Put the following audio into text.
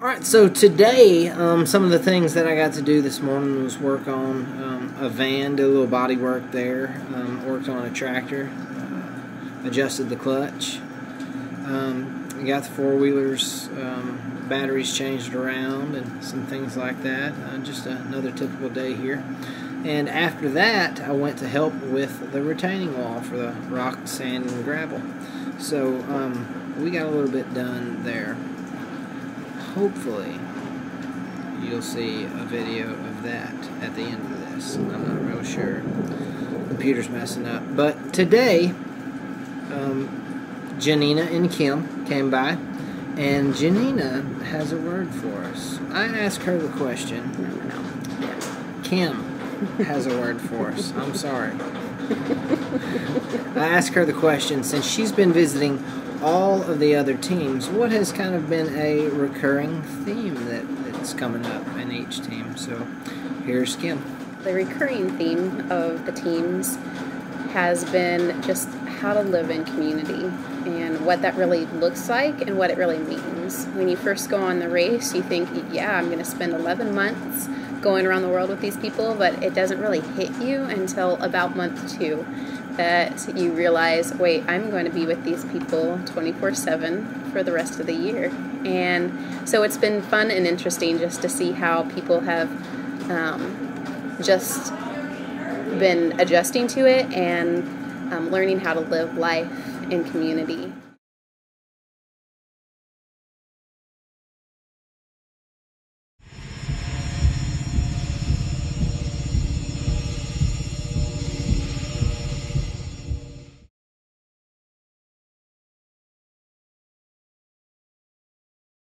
All right, so today, um, some of the things that I got to do this morning was work on um, a van, do a little body work there, um, worked on a tractor, uh, adjusted the clutch, um, got the four wheelers um, batteries changed around, and some things like that. Uh, just another typical day here. And after that, I went to help with the retaining wall for the rock, sand, and gravel. So um, we got a little bit done there hopefully you'll see a video of that at the end of this. I'm not real sure. Computer's messing up. But today, um, Janina and Kim came by, and Janina has a word for us. I asked her the question. No, no, no. Kim has a word for us. I'm sorry. I asked her the question since she's been visiting all of the other teams, what has kind of been a recurring theme that, that's coming up in each team? So here's Kim. The recurring theme of the teams has been just how to live in community and what that really looks like and what it really means. When you first go on the race, you think, yeah, I'm going to spend 11 months going around the world with these people, but it doesn't really hit you until about month two that you realize, wait, I'm going to be with these people 24 7 for the rest of the year. And so it's been fun and interesting just to see how people have um, just been adjusting to it and um, learning how to live life in community.